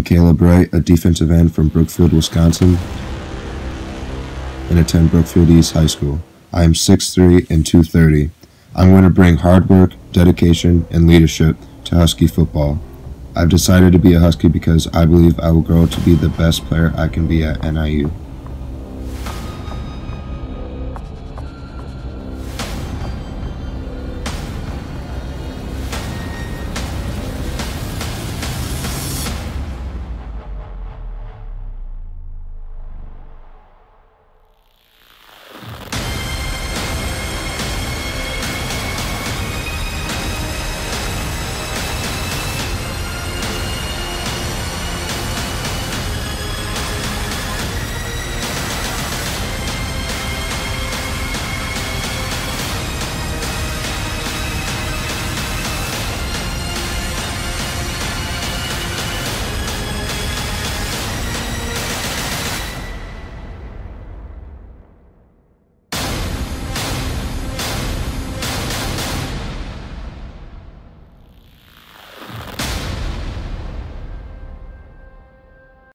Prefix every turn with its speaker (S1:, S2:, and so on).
S1: I'm Caleb Wright, a defensive end from Brookfield, Wisconsin, and attend Brookfield East High School. I am 6'3 and 230. I'm going to bring hard work, dedication, and leadership to Husky football. I've decided to be a Husky because I believe I will grow to be the best player I can be at NIU.